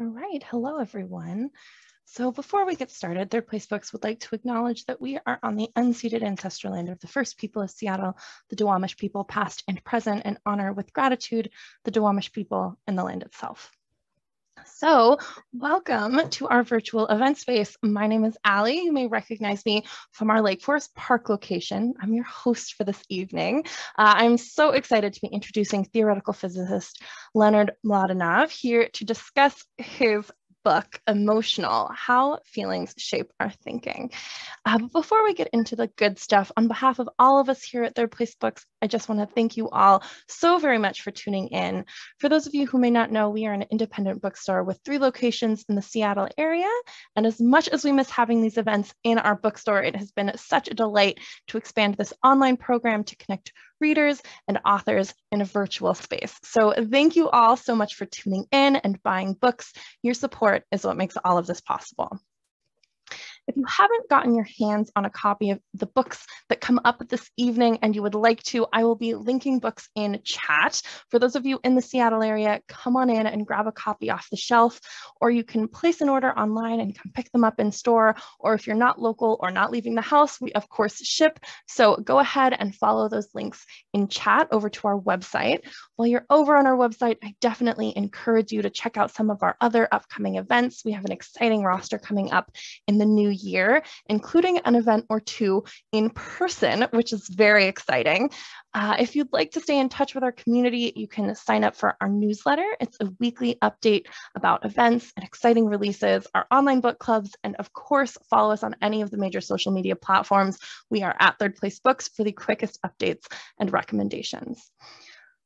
All right, hello everyone. So before we get started, Third Place Books would like to acknowledge that we are on the unceded ancestral land of the first people of Seattle, the Duwamish people past and present, and honor with gratitude the Duwamish people and the land itself. So welcome to our virtual event space. My name is Allie. You may recognize me from our Lake Forest Park location. I'm your host for this evening. Uh, I'm so excited to be introducing theoretical physicist Leonard Mlodinow here to discuss his book, Emotional, How Feelings Shape Our Thinking. Uh, but before we get into the good stuff, on behalf of all of us here at Third Place Books, I just want to thank you all so very much for tuning in. For those of you who may not know, we are an independent bookstore with three locations in the Seattle area. And as much as we miss having these events in our bookstore, it has been such a delight to expand this online program to connect readers and authors in a virtual space. So thank you all so much for tuning in and buying books. Your support is what makes all of this possible. If you haven't gotten your hands on a copy of the books that come up this evening and you would like to, I will be linking books in chat. For those of you in the Seattle area, come on in and grab a copy off the shelf, or you can place an order online and come pick them up in store. Or if you're not local or not leaving the house, we of course ship. So go ahead and follow those links in chat over to our website. While you're over on our website, I definitely encourage you to check out some of our other upcoming events. We have an exciting roster coming up in the new year, including an event or two in person, which is very exciting. Uh, if you'd like to stay in touch with our community, you can sign up for our newsletter. It's a weekly update about events and exciting releases, our online book clubs, and of course, follow us on any of the major social media platforms. We are at Third Place Books for the quickest updates and recommendations.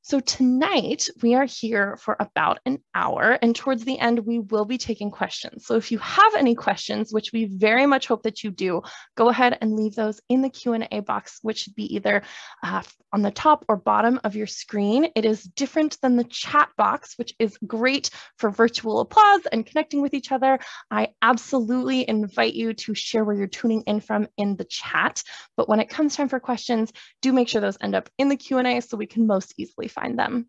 So tonight we are here for about an hour and towards the end we will be taking questions. So if you have any questions, which we very much hope that you do, go ahead and leave those in the Q&A box, which should be either uh, on the top or bottom of your screen. It is different than the chat box, which is great for virtual applause and connecting with each other. I absolutely invite you to share where you're tuning in from in the chat. But when it comes time for questions, do make sure those end up in the Q&A so we can most easily find them.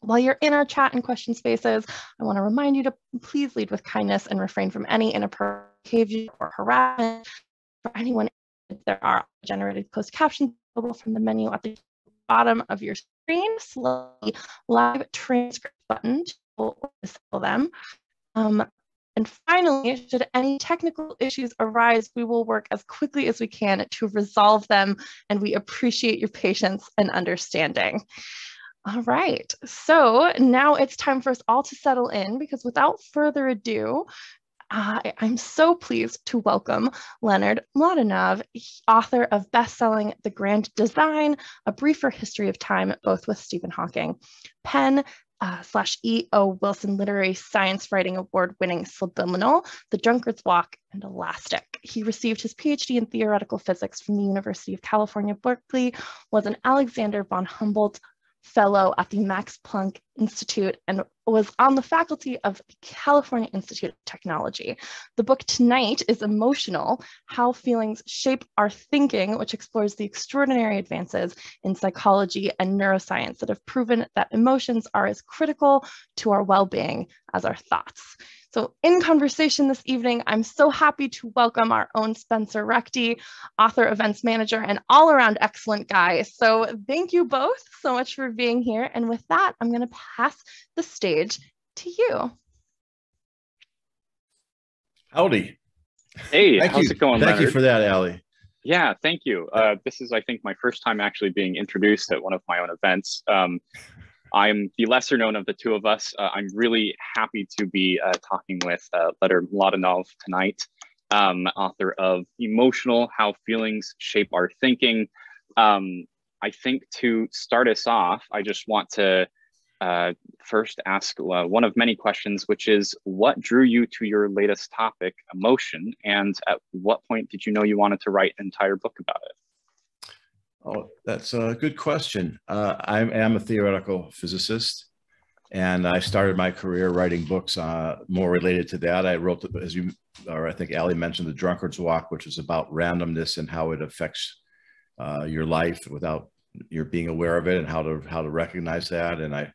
While you're in our chat and question spaces, I want to remind you to please lead with kindness and refrain from any inappropriate behavior or harassment. For anyone, there are generated closed captions available from the menu at the bottom of your screen. Slowly live transcript button to disable them. Um, and finally, should any technical issues arise, we will work as quickly as we can to resolve them, and we appreciate your patience and understanding. All right, so now it's time for us all to settle in because without further ado, I, am so pleased to welcome Leonard Mlodinow, author of best-selling The Grand Design, A Briefer History of Time, both with Stephen Hawking. PEN uh, slash E.O. Wilson Literary Science Writing Award winning Subliminal, The Drunkard's Walk, and Elastic. He received his PhD in theoretical physics from the University of California, Berkeley, was an Alexander von Humboldt fellow at the Max Planck Institute and was on the faculty of the California Institute of Technology. The book tonight is Emotional, How Feelings Shape Our Thinking, which explores the extraordinary advances in psychology and neuroscience that have proven that emotions are as critical to our well-being as our thoughts. So in conversation this evening, I'm so happy to welcome our own Spencer Ruchti, author, events manager, and all around excellent guy. So thank you both so much for being here. And with that, I'm gonna pass the stage to you. Howdy. Hey, thank how's you. it going, Thank Leonard? you for that, Allie. Yeah, thank you. Uh, this is, I think, my first time actually being introduced at one of my own events. Um, I'm the lesser known of the two of us. Uh, I'm really happy to be uh, talking with uh, Leonard Mlodinow tonight, um, author of Emotional, How Feelings Shape Our Thinking. Um, I think to start us off, I just want to uh, first ask uh, one of many questions, which is what drew you to your latest topic, emotion, and at what point did you know you wanted to write an entire book about it? Oh, that's a good question. Uh, I am a theoretical physicist, and I started my career writing books uh, more related to that. I wrote, as you, or I think Allie mentioned, The Drunkard's Walk, which is about randomness and how it affects uh, your life without your being aware of it and how to how to recognize that. And I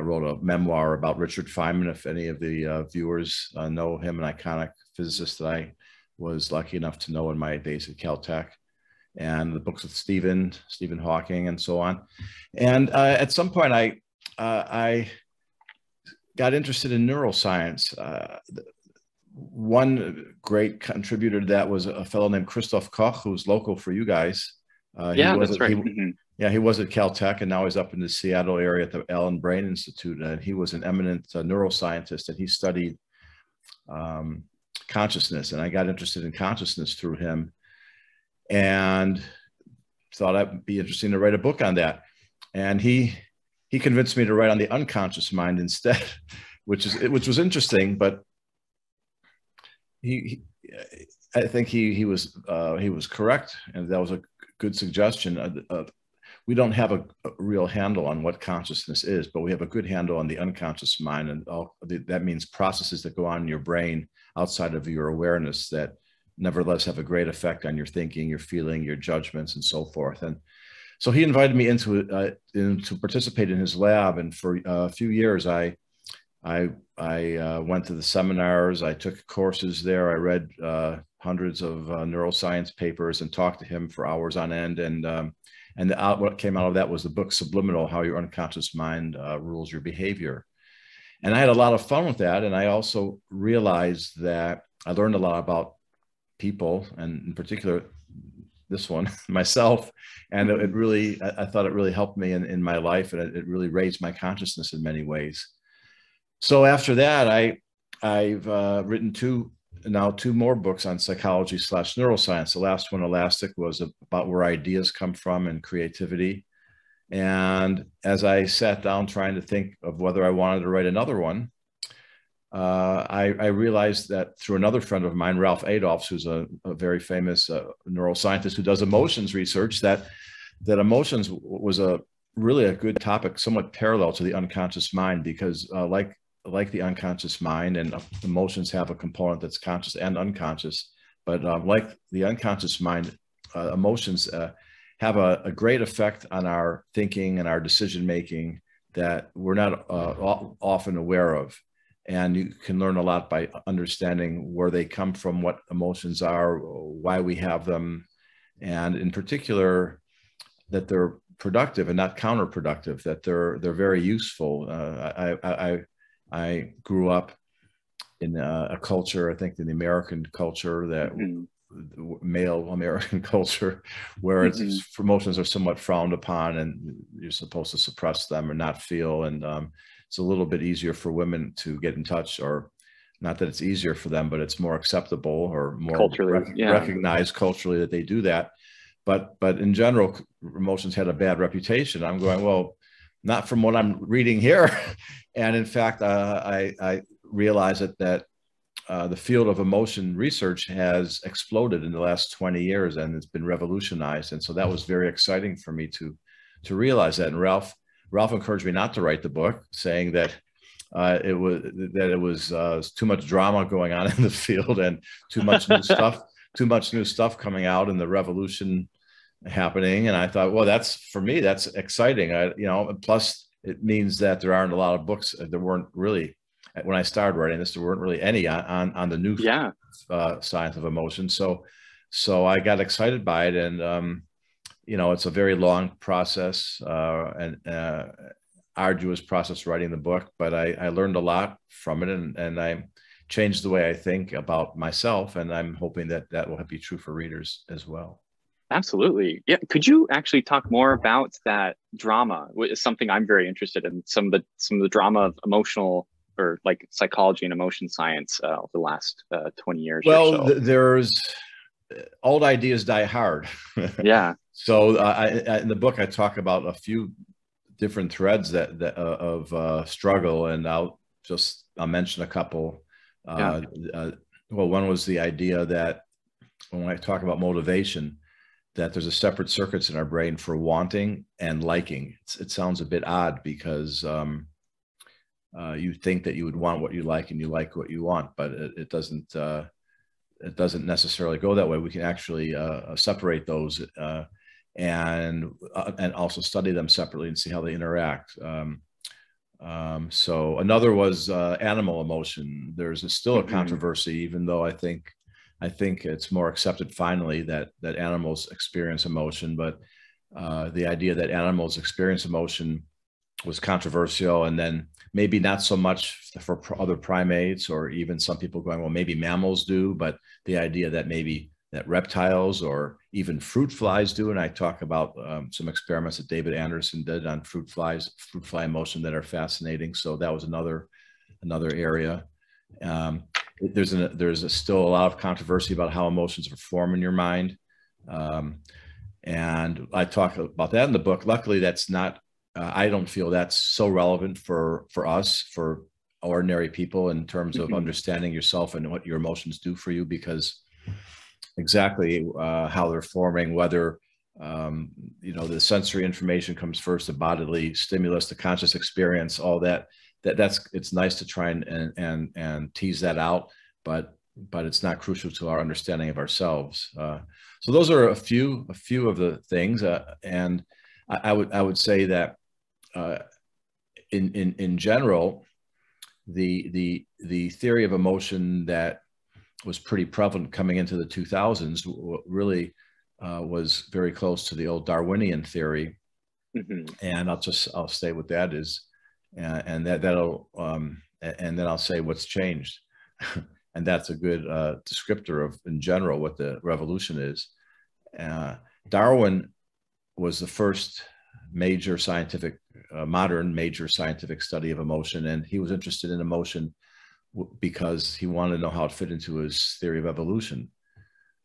wrote a memoir about Richard Feynman. If any of the uh, viewers uh, know him, an iconic physicist that I was lucky enough to know in my days at Caltech, and the books with Stephen, Stephen Hawking, and so on. And uh, at some point, I uh, I got interested in neuroscience. Uh, one great contributor to that was a fellow named Christoph Koch, who's local for you guys. Uh, yeah, that's right. He, mm-hmm. Yeah, he was at Caltech, and now he's up in the Seattle area at the Allen Brain Institute. And he was an eminent uh, neuroscientist, and he studied um, consciousness. And I got interested in consciousness through him, and thought I'd be interesting to write a book on that. And he he convinced me to write on the unconscious mind instead, which is which was interesting. But he, he I think he he was uh, he was correct, and that was a good suggestion. Uh, uh, we don't have a, a, real handle on what consciousness is, but we have a good handle on the unconscious mind, and all, that means processes that go on in your brain outside of your awareness that nevertheless have a great effect on your thinking, your feeling, your judgments, and so forth. And so he invited me into uh, in, to participate in his lab, and for uh, a few years, I I I uh, went to the seminars, I took courses there, I read uh, hundreds of uh, neuroscience papers, and talked to him for hours on end, and um, and the out, what came out of that was the book Subliminal How Your Unconscious Mind uh, Rules Your Behavior. And I had a lot of fun with that. And I also realized that I learned a lot about people, and in particular, this one, myself. And it, it really, I, I, thought it really helped me in, in my life and it, it really raised my consciousness in many ways. So after that, I, I've uh, written two now two more books on psychology slash neuroscience. The last one, Elastic, was about where ideas come from and creativity. And as I sat down trying to think of whether I wanted to write another one, uh, I, I, realized that through another friend of mine, Ralph Adolphs, who's a, a very famous uh, neuroscientist who does emotions research, that that emotions was a really a good topic, somewhat parallel to the unconscious mind, because uh, like like the unconscious mind and emotions have a component that's conscious and unconscious but um, like the unconscious mind uh, emotions uh, have a, a, great effect on our thinking and our decision making that we're not uh, often aware of and you can learn a lot by understanding where they come from what emotions are why we have them and in particular that they're productive and not counterproductive that they're they're very useful uh, I, I I grew up in a, a culture, I think in the American culture that mm-hmm. male American culture, where it's mm-hmm. emotions are somewhat frowned upon and you're supposed to suppress them or not feel. And um, it's a little bit easier for women to get in touch or not that it's easier for them, but it's more acceptable or more culturally rec- yeah. recognized culturally that they do that. But, but in general, emotions had a bad reputation. I'm going, well, not from what I'm reading here. and in fact, uh, I, I realize that, that uh, the field of emotion research has exploded in the last 20 years and it's been revolutionized. And so that was very exciting for me to, to realize that. And Ralph, Ralph encouraged me not to write the book, saying that uh, it was that it was uh, too much drama going on in the field and too much new stuff, too much new stuff coming out, and the revolution happening. And i thought well that's for me that's exciting. I you know plus it means that there aren't a lot of books uh, there weren't really when i started writing this there weren't really any on on, on the new yeah. uh, science of emotion. So so i got excited by it and um you know it's a very long process uh and uh arduous process writing the book but i i learned a lot from it and and i changed the way i think about myself and i'm hoping that that will be true for readers as well Absolutely. Yeah. Could you actually talk more about that drama? It's something I'm very interested in. Some of the some of the drama of emotional or like psychology and emotion science uh, over the last uh, 20 years. Well, so. th- there's uh, old ideas die hard. yeah. So uh, I, I, in the book, I talk about a few different threads that, that uh, of uh, struggle, and I'll just I'll mention a couple. Yeah. well, one was the idea that when I talk about motivation, that there's a separate circuits in our brain for wanting and liking. It's, it sounds a bit odd because um, uh, you think that you would want what you like and you like what you want, but it, it doesn't. Uh, it doesn't necessarily go that way. We can actually uh, separate those uh, and uh, and also study them separately and see how they interact. Um, Um, so another was uh, animal emotion. There's a, still a Mhm. controversy, even though I think I think it's more accepted finally that that animals experience emotion. But uh, the idea that animals experience emotion was controversial, and then maybe not so much for other primates, or even some people going, well, maybe mammals do. But the idea that maybe that reptiles or even fruit flies do. And I talk about um, some experiments that David Anderson did on fruit flies, fruit fly emotion that are fascinating. So that was another another area. Um, there's a, there's a, still a lot of controversy about how emotions are formed in your mind. Um, and I talk about that in the book. Luckily, that's not, uh, I don't feel that's so relevant for, for us, for ordinary people in terms of Mhm. understanding yourself and what your emotions do for you, because exactly uh, how they're forming, whether um, you know the sensory information comes first, the bodily stimulus, the conscious experience, all that. That that's it's nice to try and and and, and tease that out, but but it's not crucial to our understanding of ourselves. Uh, so those are a few a few of the things, uh, and I, I, would I would say that uh, in in in general, the the the theory of emotion that was pretty prevalent coming into the 2000s really uh, was very close to the old Darwinian theory. Mm-hmm. And I'll just, I'll stay with that is, uh, and that, that'll, um, and then I'll say what's changed. and that's a good uh, descriptor of, in general, what the revolution is. Uh, Darwin was the first major scientific, uh, modern major scientific study of emotion. And he was interested in emotion because he wanted to know how it fit into his theory of evolution.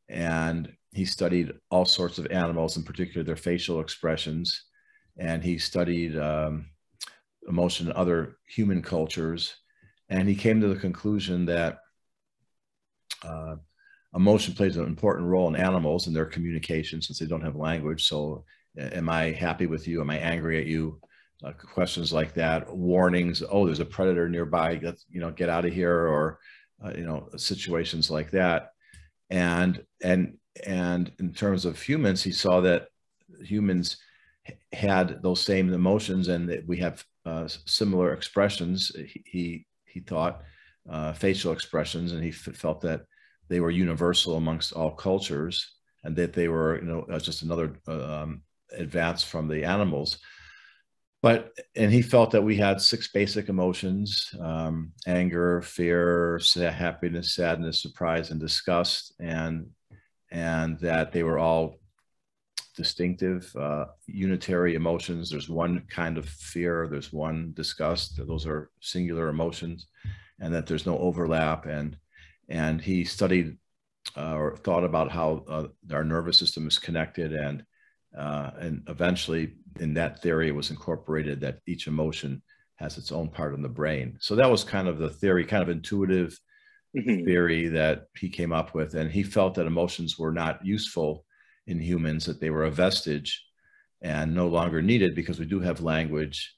And he studied all sorts of animals, in particular their facial expressions. And he studied um, emotion in other human cultures. And he came to the conclusion that uh, emotion plays an important role in animals and their communication since they don't have language. So, am I happy with you? Am I angry at you? Uh, questions like that, warnings. Oh, there's a predator nearby. Get you know, get out of here, or uh, you know, situations like that. And and and in terms of humans, he saw that humans had those same emotions, and that we have uh, similar expressions. He he, he thought uh, facial expressions, and he felt that they were universal amongst all cultures, and that they were you know just another uh, um, advance from the animals but and he felt that we had six basic emotions um, anger fear happiness sadness surprise and disgust and and that they were all distinctive uh, unitary emotions. There's one kind of fear there's one disgust those are singular emotions and that there's no overlap and and he studied uh, or thought about how uh, our nervous system is connected and uh, and eventually, in that theory, it was incorporated that each emotion has its own part in the brain. So that was kind of the theory, kind of intuitive mm-hmm. theory that he came up with. And he felt that emotions were not useful in humans, that they were a vestige and no longer needed because we do have language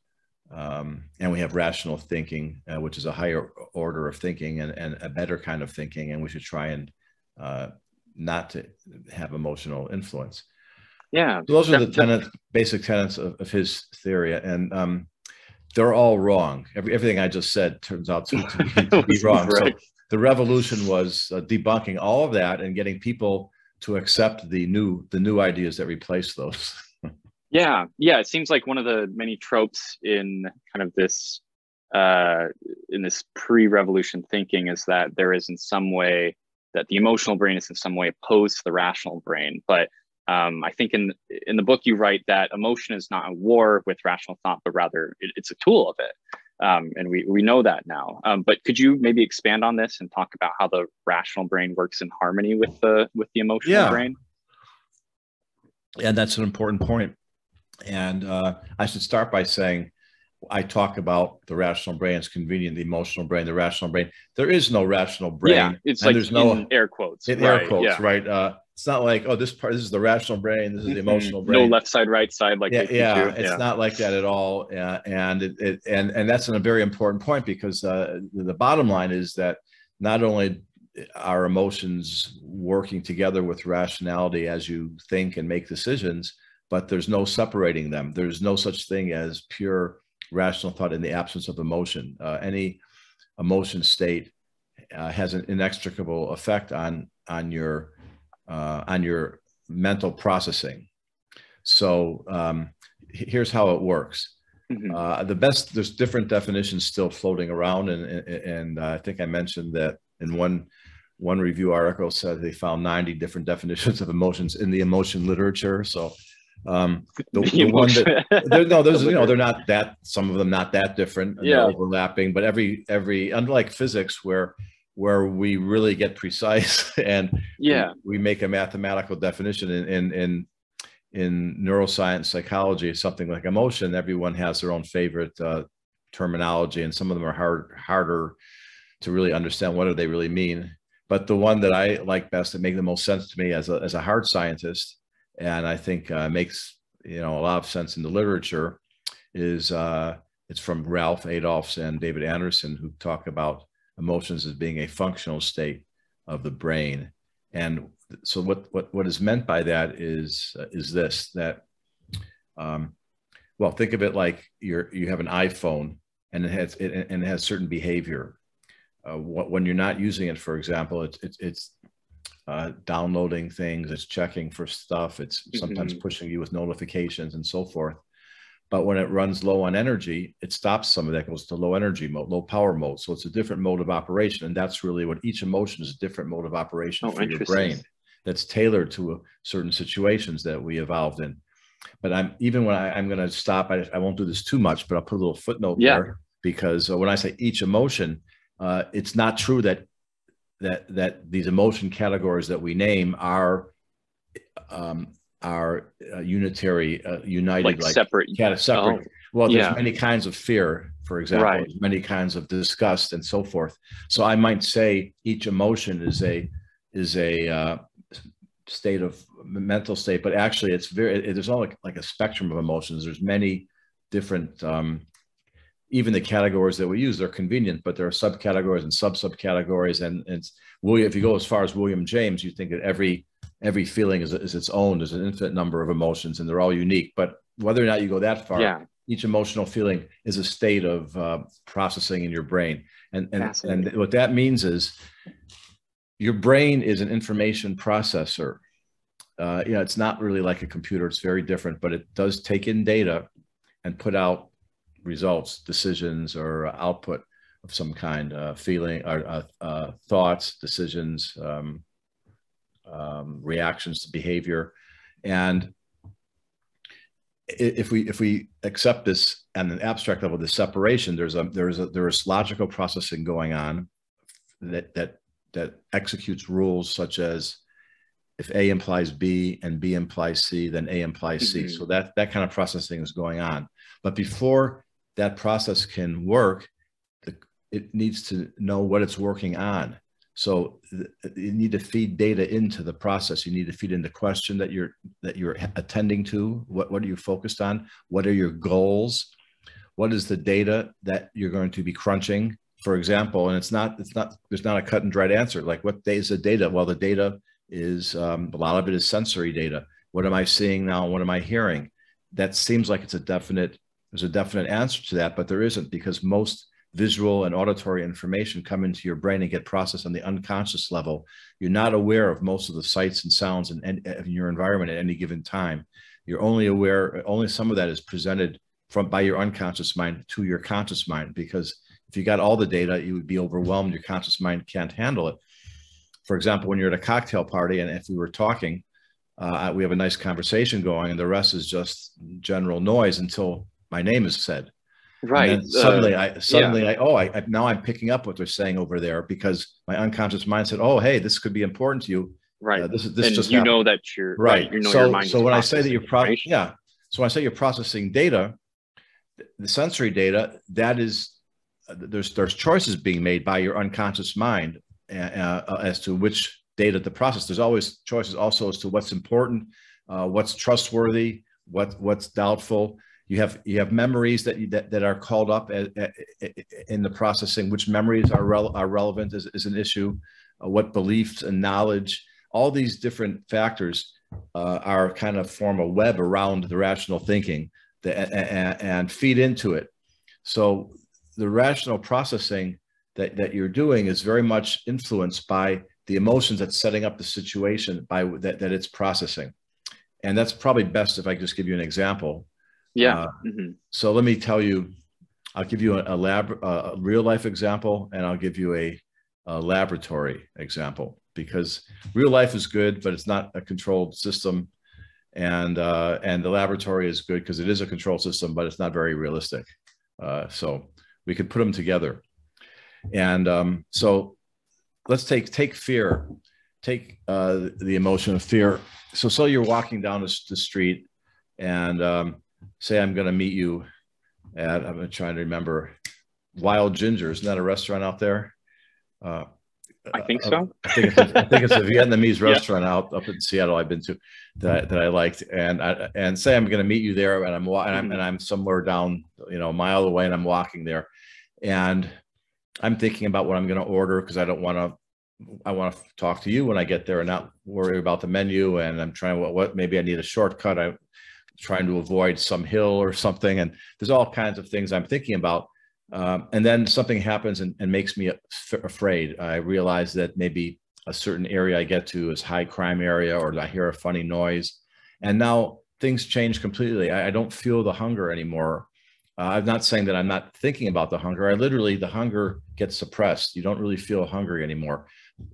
um, and we have rational thinking, uh, which is a higher order of thinking and, and, a better kind of thinking. And we should try and uh, not to have emotional influence. Yeah. So those are the tenets, basic tenets of, of his theory. And um, they're all wrong. Every, everything I just said turns out to, to, be, to be, wrong. So the revolution was uh, debunking all of that and getting people to accept the new the new ideas that replace those. yeah, yeah. It seems like one of the many tropes in kind of this uh, in this pre-revolution thinking is that there is in some way that the emotional brain is in some way opposed to the rational brain, but um, I think in in the book you write that emotion is not a war with rational thought, but rather it, it's a tool of it, um, and we we know that now. Um, but could you maybe expand on this and talk about how the rational brain works in harmony with the with the emotional yeah. brain? And that's an important point. And uh, I should start by saying I talk about the rational brain, it's convenient, the emotional brain, the rational brain. There is no rational brain. Yeah, it's like there's no air quotes. In right, air quotes, yeah. right? Uh, it's not like oh this part this is the rational brain this is the mm-hmm. emotional brain no left side right side like yeah yeah it's yeah. not like that at all uh, and it, it, and and that's a very important point because uh, the bottom line is that not only are emotions working together with rationality as you think and make decisions but there's no separating them there's no such thing as pure rational thought in the absence of emotion. Uh, any emotion state uh, has an inextricable effect on on your uh, on your mental processing. So um, here's how it works. Mm-hmm. Uh, the best there's different definitions still floating around, and and, and I think I mentioned that in one one review article said they found 90 different definitions of emotions in the emotion literature. So um, the, the, the one that no, those you know they're not that some of them not that different, yeah, overlapping, but every every unlike physics where where we really get precise and yeah. we, we make a mathematical definition in, in in in neuroscience psychology something like emotion everyone has their own favorite uh, terminology and some of them are hard harder to really understand what do they really mean. But the one that i like best that make the most sense to me as a, as a hard scientist and i think uh, makes you know a lot of sense in the literature is uh, it's from ralph adolphs and david anderson who talk about emotions as being a functional state of the brain. And so what, what, what is meant by that is, uh, is this, that, um, well, think of it like you're, you have an iPhone and it has, it, and it has certain behavior. Uh, what, when you're not using it, for example, it's, it's, it's uh, downloading things, it's checking for stuff, it's sometimes mm-hmm. pushing you with notifications and so forth. But when it runs low on energy, it stops some of that, goes to low energy mode, low power mode. So it's a different mode of operation. And that's really what each emotion is a different mode of operation oh, for your brain that's tailored to a, certain situations that we evolved in. But I'm even when I, am going to stop, I, I, won't do this too much, but I'll put a little footnote yeah. there because uh, when I say each emotion, uh, it's not true that that that these emotion categories that we name are um, are uh, unitary, uh, united, like, like separate, yeah, separate. Oh, well, there's yeah. many kinds of fear, for example, right. many kinds of disgust and so forth. So I might say each emotion is a is a uh, state of mental state, but actually it's very it, there's all like, like a spectrum of emotions. There's many different. Um, even the categories that we use, they're convenient, but there are subcategories and sub subcategories. And, and William, if you go as far as William James, you think that every every feeling is, is its own. There's an infinite number of emotions and they're all unique. But whether or not you go that far, yeah. each emotional feeling is a state of uh, processing in your brain. And, and, and what that means is your brain is an information processor. Uh, you know, it's not really like a computer. It's very different, but it does take in data and put out results, decisions, or output of some kind, uh, feeling, or uh, uh, thoughts, decisions, um, um, reactions to behavior. And if we if we accept this at an abstract level, the separation, there's a there's a there's logical processing going on that that that executes rules such as if A implies B and B implies C, then A implies mm-hmm. C. So that that kind of processing is going on. But before that process can work, the, it needs to know what it's working on. So you need to feed data into the process. You need to feed in the question that you're that you're attending to. What what are you focused on? What are your goals? What is the data that you're going to be crunching? For example, and it's not it's not there's not a cut and dried answer. Like what is the data? Well, the data is um, a lot of it is sensory data. What am I seeing now? What am I hearing? That seems like it's a definite there's a definite answer to that, but there isn't because most visual and auditory information come into your brain and get processed on the unconscious level. You're not aware of most of the sights and sounds in, in your environment at any given time. You're only aware, only some of that is presented from by your unconscious mind to your conscious mind because if you got all the data, you would be overwhelmed. Your conscious mind can't handle it. For example, when you're at a cocktail party and if we were talking, uh, we have a nice conversation going and the rest is just general noise until my name is said right suddenly uh, i suddenly yeah. i oh I, I, now i'm picking up what they're saying over there because my unconscious mind said oh hey this could be important to you right uh, this is this and just you happened. know that you're right, right. you know so so when i say that you're pro- yeah so when i say you're processing data the sensory data that is uh, there's there's choices being made by your unconscious mind uh, uh, as to which data to process there's always choices also as to what's important uh, what's trustworthy what what's doubtful you have you have memories that that, that are called up at, at, in the processing which memories are, are relevant is, is an issue uh, what beliefs and knowledge all these different factors uh, are kind of form a web around the rational thinking that, and, and feed into it So the rational processing that, that you're doing is very much influenced by the emotions that's setting up the situation by that, that it's processing. And that's probably best if I just give you an example. Yeah. Uh, mm-hmm. So let me tell you, I'll give you a, a lab, a real life example, and I'll give you a, a laboratory example because real life is good, but it's not a controlled system. And, uh, and the laboratory is good because it is a control system, but it's not very realistic. Uh, so we could put them together. And um, so let's take take fear, take uh, the emotion of fear. So so you're walking down the, the street, and um, say I'm going to meet you at I'm trying to remember Wild Ginger. Isn't that a restaurant out there? Uh, I think so. I think it's a, I think it's a Vietnamese restaurant yeah. out up in Seattle. I've been to that I, that I liked, and I and say I'm going to meet you there, and I'm and I'm, and I'm somewhere down, you know, a mile away, and I'm walking there, and I'm thinking about what I'm going to order because I don't want to. I want to talk to you when I get there and not worry about the menu. And I'm trying what, what maybe I need a shortcut. I'm trying to avoid some hill or something. And there's all kinds of things I'm thinking about. Um, and then something happens and, and makes me afraid. I realize that maybe a certain area I get to is high crime area, or I hear a funny noise, and now things change completely. I, I don't feel the hunger anymore uh, I'm not saying that I'm not thinking about the hunger. I literally, the hunger gets suppressed. You don't really feel hungry anymore.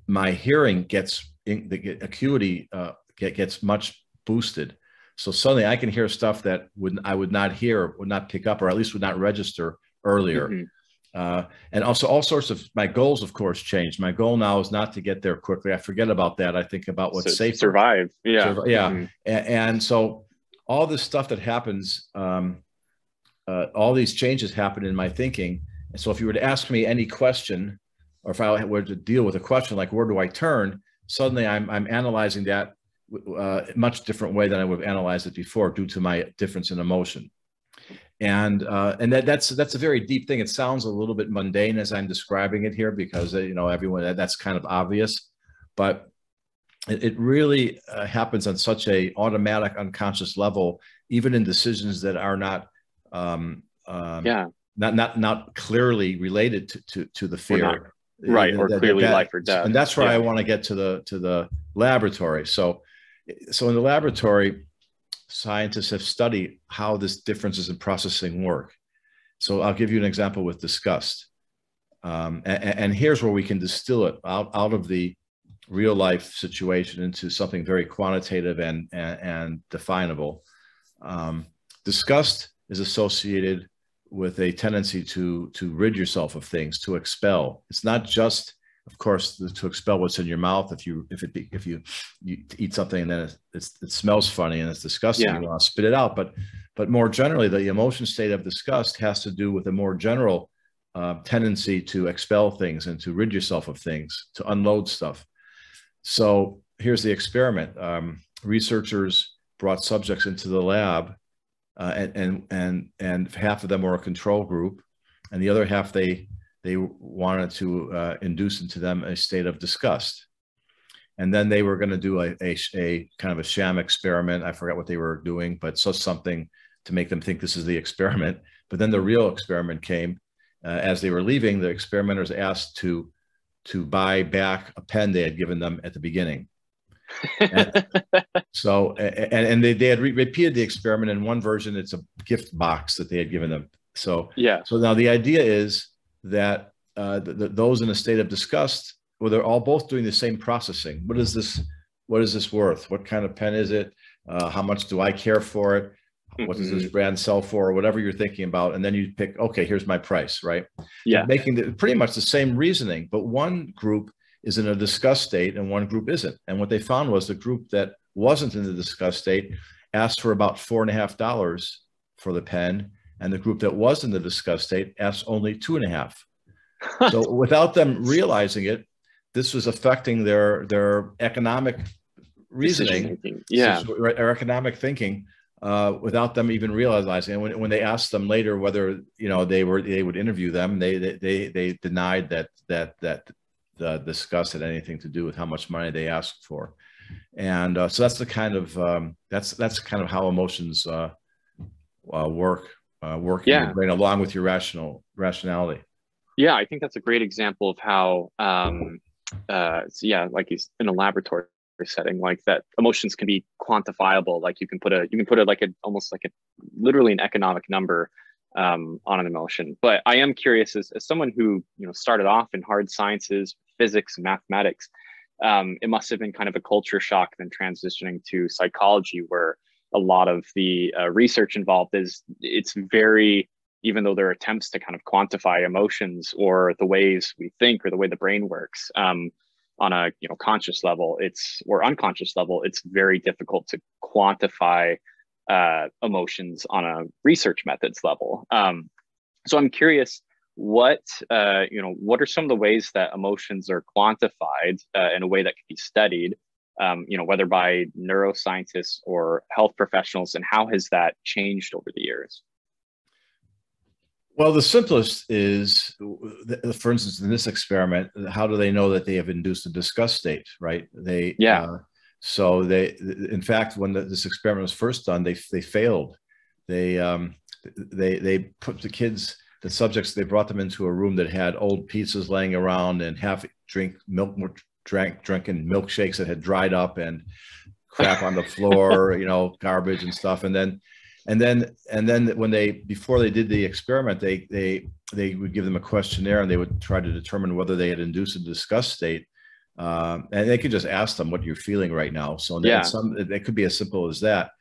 My hearing gets, in, the acuity uh, get, gets much boosted. So suddenly I can hear stuff that would I would not hear, would not pick up, or at least would not register earlier. Mm-hmm. Uh, and also all sorts of my goals, of course, changed. My goal now is not to get there quickly. I forget about that. I think about what's so, safe. Survive. Yeah. Survive, yeah. Mm-hmm. And, and, so all this stuff that happens, um, uh, all these changes happen in my thinking. And so if you were to ask me any question, or if I were to deal with a question like where do I turn, suddenly I'm I'm analyzing that uh, much different way than I would have analyzed it before due to my difference in emotion. And uh, and that that's that's a very deep thing. It sounds a little bit mundane as I'm describing it here because uh, you know everyone that's kind of obvious, but it, it really uh, happens on such a automatic unconscious level, even in decisions that are not um, um, yeah not not not clearly related to to, to the fear right or that, clearly that, life or death and that's where yeah. i want to get to the to the laboratory so so in the laboratory scientists have studied how this differences in processing work. So i'll give you an example with disgust. Um, and, and, here's where we can distill it out, out of the real life situation into something very quantitative and and, and definable. Um, disgust is associated with a tendency to to rid yourself of things, to expel. It's not just, of course, to expel what's in your mouth. If you if it be, if you, you eat something and then it, it smells funny and it's disgusting, yeah. you want to spit it out. But but more generally, the emotion state of disgust has to do with a more general uh, tendency to expel things and to rid yourself of things, to unload stuff. So here's the experiment. Um, researchers brought subjects into the lab uh, and and and and half of them were a control group, and the other half they they wanted to uh, induce into them a state of disgust. And then they were going to do a, a, a, kind of a sham experiment. I forgot what they were doing, but so something to make them think this is the experiment. But then the real experiment came. Uh, as they were leaving, the experimenters asked to to buy back a pen they had given them at the beginning and so and, and they, they had re- repeated the experiment in one version it's a gift box that they had given them so yeah so now the idea is that uh, the, the, those in a state of disgust well they're all both doing the same processing. What is this what is this worth? What kind of pen is it? Uh, how much do i care for it? What does this mm-hmm. brand sell for? Or whatever you're thinking about. And then you pick okay here's my price right? Yeah. Making the, pretty much the same reasoning but one group is in a disgust state and one group isn't. And what they found was the group that wasn't in the disgust state asked for about four and a half dollars for the pen, and the group that was in the disgust state asked only two and a half. so without them realizing it, this was affecting their their economic reasoning, yeah, or economic thinking. Uh, without them even realizing, and when, when they asked them later whether you know they were they would interview them, they they they denied that that that uh, discuss had anything to do with how much money they asked for. And uh, so that's the kind of um, that's that's kind of how emotions uh, uh work uh, working yeah. brain along with your rational rationality. Yeah, I think that's a great example of how, um, uh, yeah, like he's in a laboratory setting, like that emotions can be quantifiable. Like you can put a, you can put it like a, almost like a, literally an economic number um, on an emotion. But I am curious, as, as someone who you know started off in hard sciences, physics, and mathematics, um, it must have been kind of a culture shock then transitioning to psychology, where a lot of the uh, research involved is it's very even though there are attempts to kind of quantify emotions or the ways we think or the way the brain works um, on a you know conscious level it's or unconscious level it's very difficult to quantify uh, emotions on a research methods level. Um, so i'm curious what uh, you know what are some of the ways that emotions are quantified uh, in a way that can be studied um, you know whether by neuroscientists or health professionals and how has that changed over the years well, the simplest is, for instance, in this experiment, how do they know that they have induced a disgust state, right? They, yeah. Uh, so they, in fact, when the, this experiment was first done, they they failed. They um, they they put the kids, the subjects, they brought them into a room that had old pizzas laying around and half drink milk, drank drinking milkshakes that had dried up and crap on the floor, you know, garbage and stuff, and then and then and then when they before they did the experiment they they they would give them a questionnaire and they would try to determine whether they had induced a disgust state. Um, and they could just ask them what you're feeling right now? So yeah. some it could be as simple as that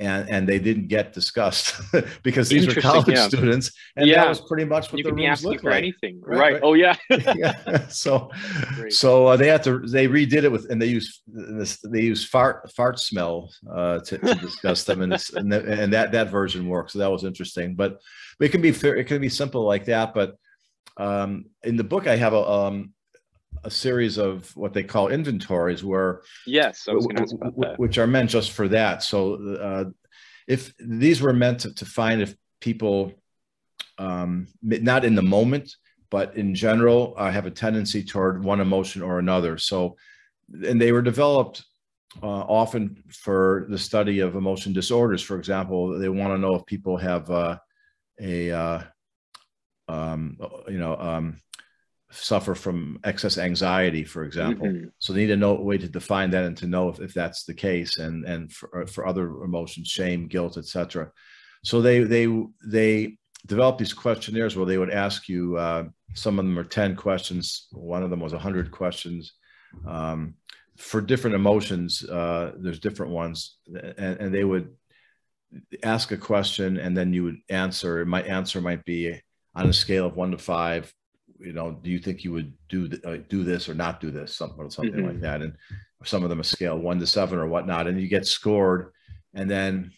and and they didn't get discussed because these were college yeah. students and yeah. that was pretty much what you the rooms looked for like. anything right, right. right. oh yeah yeah so Great. so uh, they had to they redid it with and they use this they use fart fart smell uh, to, to discuss them and this and, the, and that that version works so that was interesting but it can be fair it can be simple like that but um, in the book i have a um, a series of what they call inventories where yes which are meant just for that. So uh, if these were meant to, to find if people um, not in the moment but in general uh, have a tendency toward one emotion or another. So and they were developed uh, often for the study of emotion disorders. For example they want to know if people have uh, a uh, um, you know um, suffer from excess anxiety, for example. Mm-hmm. So they need to know a way to define that and to know if, if that's the case and, and for, for other emotions, shame, guilt, etc. So they, they, they developed these questionnaires where they would ask you, uh, some of them are 10 questions. One of them was 100 questions. Um, for different emotions, uh, there's different ones and, and they would ask a question and then you would answer. My answer might be on a scale of one to five, you know, do you think you would do th- uh, do this or not do this, something or something mm-hmm. like that, and some of them a scale one to seven or whatnot, and you get scored, and then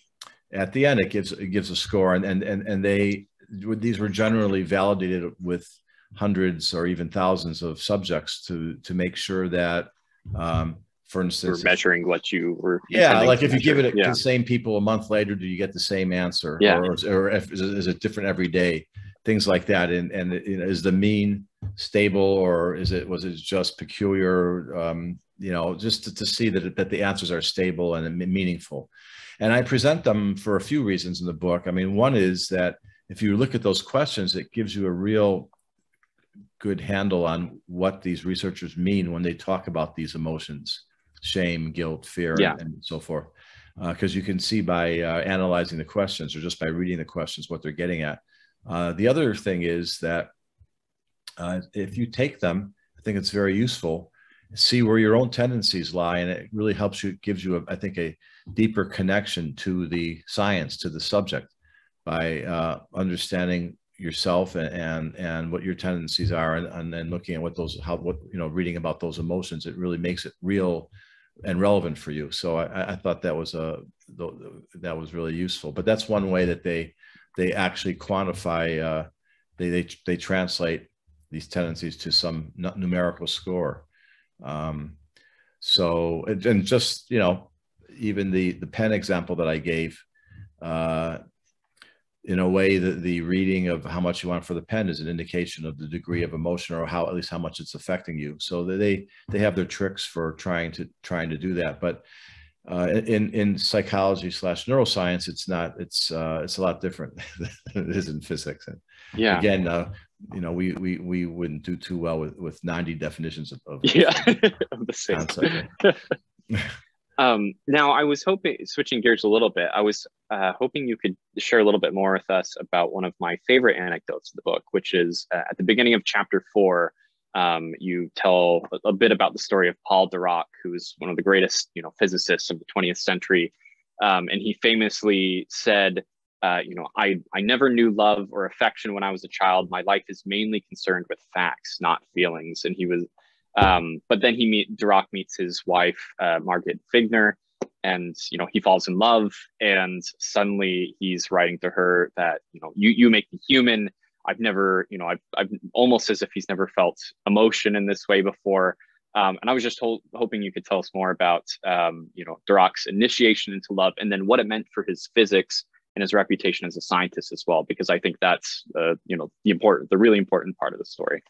at the end it gives it gives a score, and and and and they these were generally validated with hundreds or even thousands of subjects to to make sure that um, for instance we're measuring what you were yeah like if you give it yeah. to the same people a month later do you get the same answer? Yeah. or, or if, is it different every day things like that. And and you know, is the mean stable or is it was it just peculiar? Um, you know, just to, to see that that the answers are stable and meaningful. And I present them for a few reasons in the book. I mean, one is that if you look at those questions, it gives you a real good handle on what these researchers mean when they talk about these emotions shame guilt fear yeah. and, so forth because uh, you can see by uh, analyzing the questions or just by reading the questions what they're getting at uh, the other thing is that uh, if you take them, I think it's very useful. See where your own tendencies lie, and it really helps you, gives you, a, I think, a deeper connection to the science, to the subject, by uh, understanding yourself and, and, and what your tendencies are, and, and then looking at what those how what you know reading about those emotions. It really makes it real and relevant for you. So I, I thought that was a that was really useful. But that's one way that they they actually quantify, uh, they, they, they translate these tendencies to some numerical score. Um, so, and just, you know, even the, the pen example that I gave, uh, in a way that the reading of how much you want for the pen is an indication of the degree of emotion or how at least how much it's affecting you so they they have their tricks for trying to trying to do that but uh, in in psychology slash neuroscience, it's not. It's uh, it's a lot different than it is in physics. And yeah. Again, uh, you know, we we we wouldn't do too well with with ninety definitions of, of yeah of the same. um, now, I was hoping switching gears a little bit. I was uh, hoping you could share a little bit more with us about one of my favorite anecdotes of the book, which is uh, at the beginning of chapter four um, you tell a, a, bit about the story of Paul Dirac, who's one of the greatest, you know, physicists of the 20th century, um, and he famously said, uh, "You know, I I never knew love or affection when I was a child. My life is mainly concerned with facts, not feelings." And he was, um, but then he meet Dirac meets his wife uh, Margaret Wigner, and you know he falls in love, and suddenly he's writing to her that you know you you make me human I've never, you know, I've, I've almost as if he's never felt emotion in this way before. Um, and I was just hoping you could tell us more about, um, you know, Dirac's initiation into love and then what it meant for his physics and his reputation as a scientist as well, because I think that's, uh, you know, the important, the really important part of the story.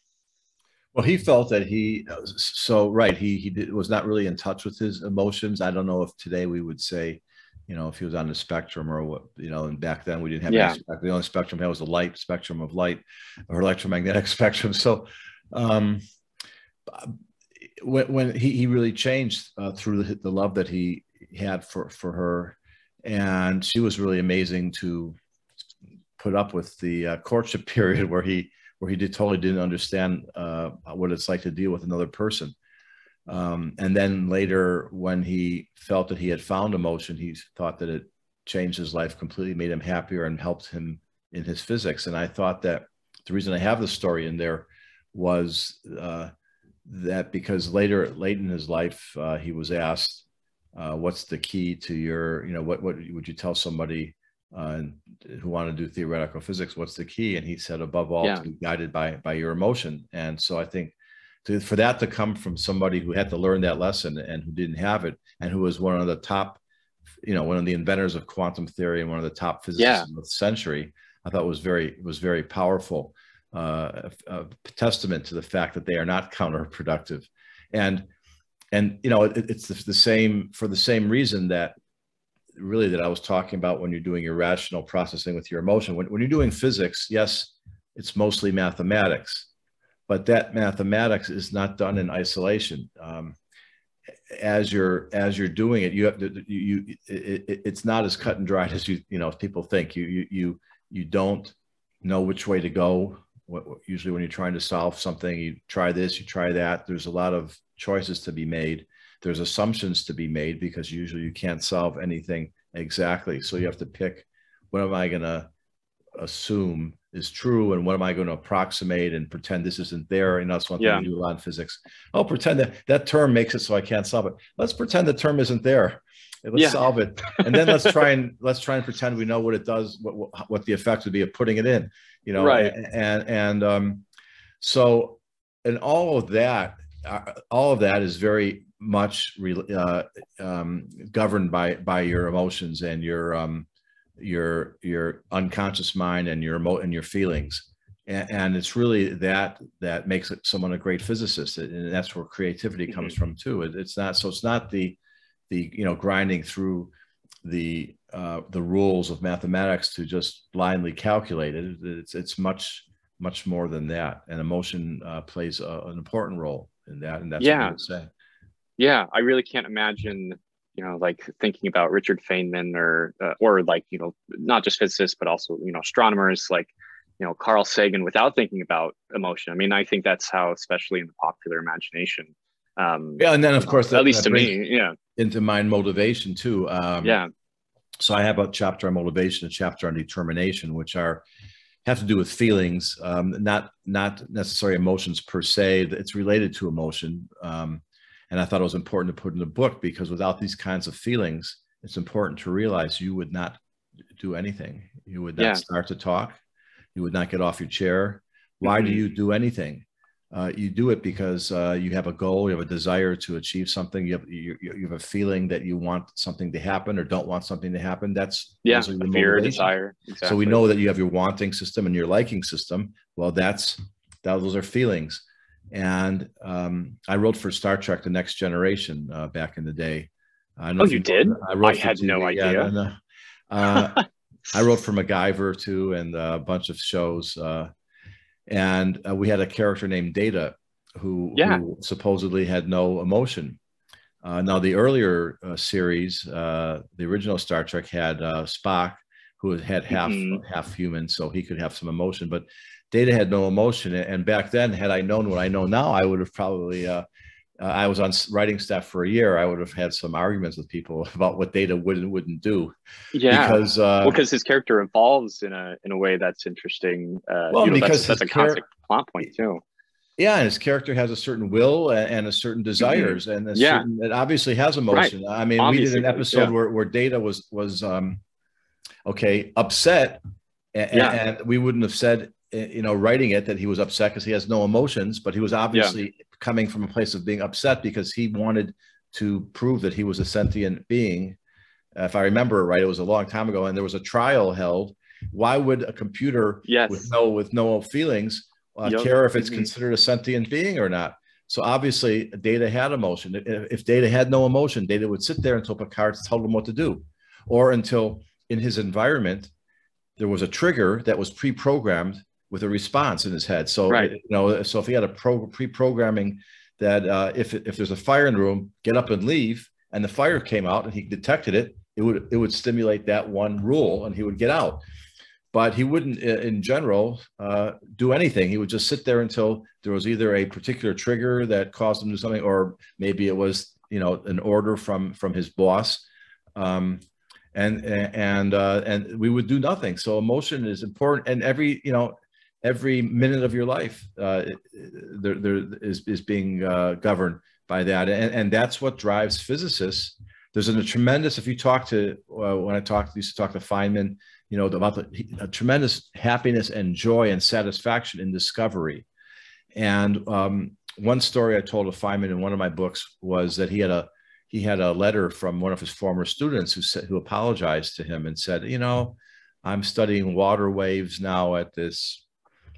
Well, he felt that he, so right, he he did, was not really in touch with his emotions. I don't know if today we would say you know, if he was on the spectrum or what, you know, and back then we didn't have yeah. the only spectrum we had was the light spectrum of light or electromagnetic spectrum. So um, when, when he, he really changed uh, through the, the love that he had for, for her. And she was really amazing to put up with the uh, courtship period where he, where he did totally didn't understand uh, what it's like to deal with another person. Um, and then later, when he felt that he had found emotion, he thought that it changed his life completely, made him happier, and helped him in his physics. And I thought that the reason I have the story in there was uh, that because later, late in his life, uh, he was asked, uh, "What's the key to your, you know, what what would you tell somebody uh, who want to do theoretical physics? What's the key?" And he said, "Above all, yeah. to be guided by by your emotion." And so I think to, for that to come from somebody who had to learn that lesson and who didn't have it and who was one of the top you know one of the inventors of quantum theory and one of the top physicists yeah. of the century i thought was very was very powerful uh, a, a, testament to the fact that they are not counterproductive. And and you know it, it's the, the same for the same reason that really that i was talking about when you're doing your rational processing with your emotion. When, when you're doing physics yes it's mostly mathematics but that mathematics is not done in isolation. Um, as you're as you're doing it, you have to you, it, it's not as cut and dried as you you know people think. You you you you don't know which way to go. Usually, when you're trying to solve something, you try this, you try that. There's a lot of choices to be made. There's assumptions to be made because usually you can't solve anything exactly. So you have to pick what am I going to assume is true and what am I going to approximate and pretend this isn't there? And that's one thing yeah. we do a lot in physics. I'll pretend that that term makes it so I can't solve it. Let's pretend the term isn't there. Let's yeah. solve it, and then let's try and let's try and pretend we know what it does, what what the effect would be of putting it in, you know. Right. And and um, so, and all of that, uh, all of that is very much uh, um, governed by by your emotions and your um, your your unconscious mind and your emo- and your feelings. And, and, it's really that that makes someone a great physicist and that's where creativity mm-hmm. comes from too. It, it's not so it's not the the you know grinding through the uh, the rules of mathematics to just blindly calculate it. It's it's much much more than that. And emotion uh, plays a, an important role in that and that's yeah. what I would say. Yeah i really can't imagine you know, like thinking about Richard Feynman or uh, or like you know, not just physicists but also you know astronomers like you know Carl Sagan without thinking about emotion. I mean, I think that's how, especially in the popular imagination. Um, yeah, and then of course, that, at least to me, yeah, into mind motivation too. Um, yeah. So I have a chapter on motivation, a chapter on determination, which are have to do with feelings, um, not not necessarily emotions per se. It's related to emotion. Um, and I thought it was important to put in the book because without these kinds of feelings, it's important to realize you would not do anything. You would not yeah. start to talk. You would not get off your chair. Why mm-hmm. do you do anything? Uh, you do it because uh, you have a goal, you have a desire to achieve something. You have you, you, have a feeling that you want something to happen or don't want something to happen. That's yeah, fear, desire. Exactly. So we know that you have your wanting system and your liking system. Well, that's that, those are feelings. And um, I wrote for Star Trek: The Next Generation uh, back in the day, I know oh, you, you did? I, I had TV. no idea. Yeah, no, uh, I wrote for MacGyver too, and a bunch of shows. Uh, and uh, we had a character named Data, who, yeah. who supposedly had no emotion. Uh, now, the earlier uh, series, uh, the original Star Trek had Spock, who had half mm-hmm. half human, so he could have some emotion. But Data had no emotion, and back then, had I known what I know now, I would have probably uh, I was on writing staff for a year, I would have had some arguments with people about what Data would and wouldn't do. Yeah, because uh, well, because his character evolves in a in a way that's interesting. Uh, well, you know, because that's, that's a classic plot point too. Yeah, and his character has a certain will and, a certain mm-hmm. desires, mm-hmm. and yeah, certain, it obviously has emotion. Right. I mean, obviously, we did an episode yeah. where, where Data was was um, okay upset, and, yeah. and we wouldn't have said you know writing it that he was upset because he has no emotions, but he was obviously yeah coming from a place of being upset because he wanted to prove that he was a sentient being. If I remember right, it was a long time ago, and there was a trial held. Why would a computer yes. with no with no feelings uh, yep. care if it's mm-hmm. considered a sentient being or not? So obviously, Data had emotion. If Data had no emotion, Data would sit there until Picard told him what to do, or until in his environment there was a trigger that was pre-programmed with a response in his head. So right. you know, so if he had a pro, pre-programming that uh, if if there's a fire in the room, get up and leave, and the fire came out and he detected it, it would it would stimulate that one rule, and he would get out. But he wouldn't, in general, uh, do anything. He would just sit there until there was either a particular trigger that caused him to do something, or maybe it was you know an order from from his boss. Um, and and uh, and we would do nothing. So emotion is important, and every you know every minute of your life uh, there, there is, is being uh, governed by that. And, and that's what drives physicists. There's a tremendous, if you talk to, uh, when I talked, used to talk to Feynman, you know, about the a tremendous happiness and joy and satisfaction in discovery. And um, one story I told of Feynman in one of my books was that he had a, he had a letter from one of his former students who said, who apologized to him and said, you know, I'm studying water waves now at this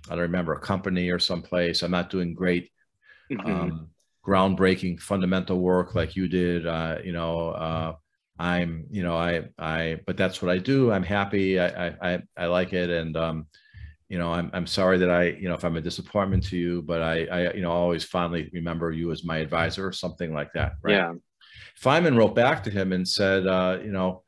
I don't remember a company or someplace. I'm not doing great, mm-hmm. um, groundbreaking fundamental work like you did. Uh, you know, uh, I'm, you know, I, I, but that's what I do. I'm happy. I, I, I like it. And, um, you know, I'm, I'm sorry that I, you know, if I'm a disappointment to you, but I, I, you know, always fondly remember you as my advisor or something like that. Right. Yeah. Feynman wrote back to him and said, uh, you know,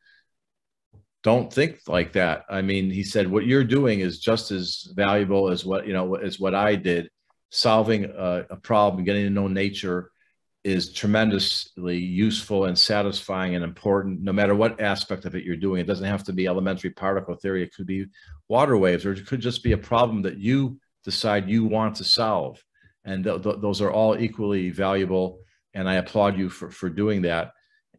don't think like that. I mean, he said, what you're doing is just as valuable as what, you know, as what I did. Solving a, a problem, getting to know nature is tremendously useful and satisfying and important, no matter what aspect of it you're doing. It doesn't have to be elementary particle theory. It could be water waves, or it could just be a problem that you decide you want to solve. And th- th- those are all equally valuable. And I applaud you for, for doing that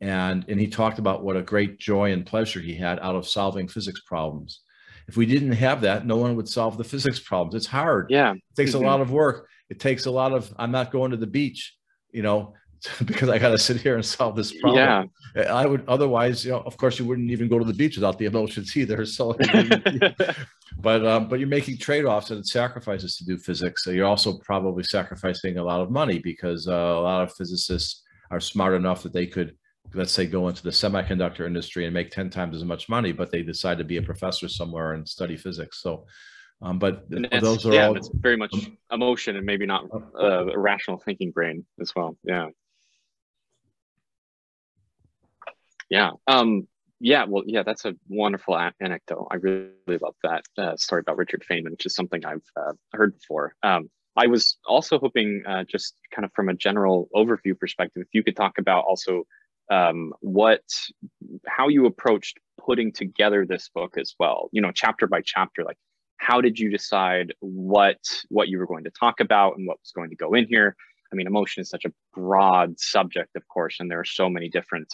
and and he talked about what a great joy and pleasure he had out of solving physics problems. If we didn't have that no one would solve the physics problems. It's hard. Yeah. It takes mm-hmm. a lot of work. It takes a lot of i'm not going to the beach you know because i got to sit here and solve this problem. Yeah. I would otherwise you know of course you wouldn't even go to the beach without the emotions either so but um, but you're making trade-offs and sacrifices to do physics so you're also probably sacrificing a lot of money because uh, a lot of physicists are smart enough that they could let's say go into the semiconductor industry and make 10 times as much money but they decide to be a professor somewhere and study physics. So um, but those are yeah, all it's very much emotion and maybe not uh, a rational thinking brain as well. Yeah. Yeah um yeah well yeah that's a wonderful anecdote. I really, really love that uh, story about richard feynman which is something i've uh, heard before. Um, i was also hoping uh, just kind of from a general overview perspective if you could talk about also um, what how you approached putting together this book as well you know chapter by chapter like how did you decide what what you were going to talk about and what was going to go in here? I mean emotion is such a broad subject of course and there are so many different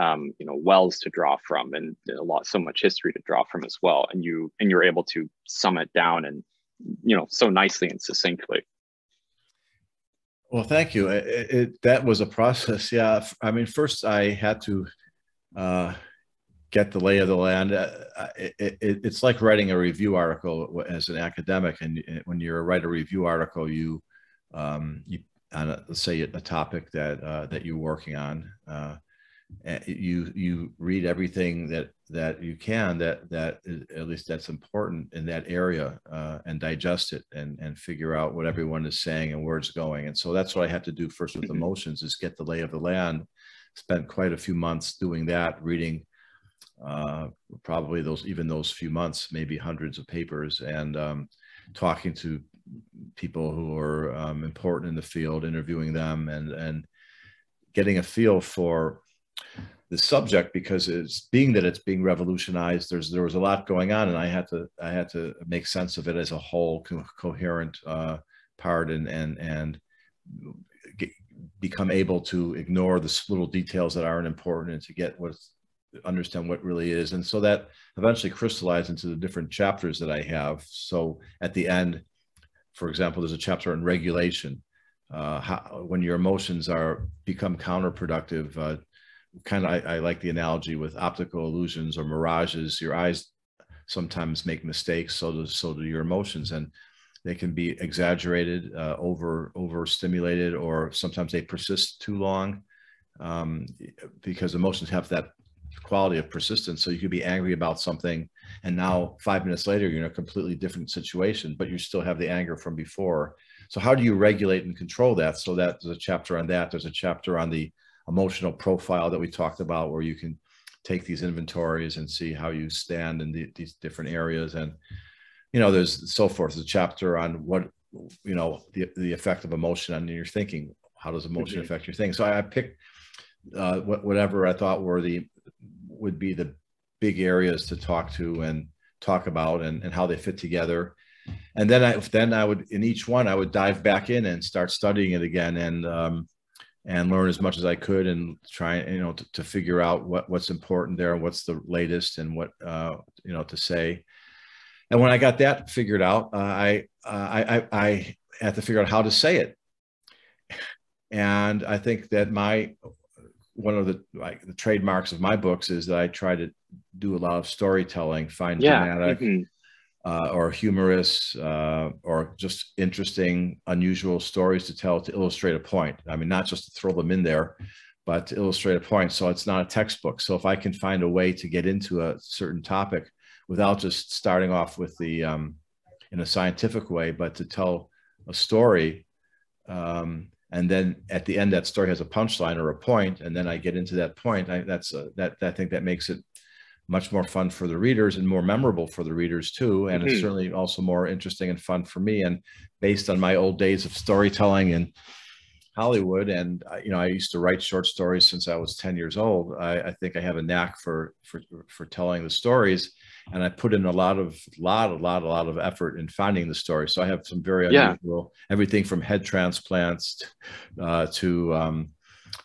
um, you know wells to draw from and a lot so much history to draw from as well. And you and you're able to sum it down and you know so nicely and succinctly well, thank you. It, it, that was a process. Yeah. I mean, first I had to uh, get the lay of the land. Uh, it, it's like writing a review article as an academic. And when you write a review article, you, um, you on a, let's say a topic that uh, that you're working on, uh, you you read everything that that you can that that is, at least that's important in that area uh, and digest it and and figure out what everyone is saying and where it's going and so that's what i had to do first with mm-hmm. emotions is get the lay of the land spent quite a few months doing that reading uh, probably those even those few months maybe hundreds of papers and um, talking to people who are um, important in the field interviewing them and and getting a feel for the subject because it's being that it's being revolutionized there's there was a lot going on and i had to i had to make sense of it as a whole co- coherent uh, part and and and get, become able to ignore the little details that aren't important and to get what understand what really is. And so that eventually crystallized into the different chapters that i have. So at the end for example there's a chapter on regulation uh, how, when your emotions are become counterproductive uh, kind of I, I, like the analogy with optical illusions or mirages. Your eyes sometimes make mistakes so do so do your emotions and they can be exaggerated uh, over overstimulated or sometimes they persist too long um, because emotions have that quality of persistence. So you could be angry about something and now five minutes later you're in a completely different situation but you still have the anger from before. So how do you regulate and control that? So that there's a chapter on that there's a chapter on the emotional profile that we talked about where you can take these inventories and see how you stand in the, these different areas. And you know there's so forth. There's a chapter on what you know the, the effect of emotion on your thinking. How does emotion mm-hmm. affect your thinking? So i, I picked uh, whatever i thought were the would be the big areas to talk to and talk about and, and how they fit together. And then i then i would in each one i would dive back in and start studying it again. And um, and learn as much as I could and try, you know, to, to figure out what what's important there, what's the latest, and what uh, you know to say. And when I got that figured out, uh, I, uh, I, I I had to figure out how to say it. And I think that my one of the like the trademarks of my books is that I try to do a lot of storytelling, find yeah. dramatic, mm-hmm uh, or humorous uh, or just interesting, unusual stories to tell to illustrate a point. I mean, not just to throw them in there, but to illustrate a point. So it's not a textbook. So if I can find a way to get into a certain topic without just starting off with the um, in a scientific way, but to tell a story. Um, and then at the end, that story has a punchline or a point, and then I get into that point. I, that's a, that I think that makes it much more fun for the readers and more memorable for the readers too. And mm-hmm. it's certainly also more interesting and fun for me. And based on my old days of storytelling in Hollywood, and uh, you know, I used to write short stories since I was 10 years old. I, I think I have a knack for for for telling the stories, and I put in a lot of lot a lot a lot of effort in finding the story. So I have some very unusual yeah. everything from head transplants uh, to um,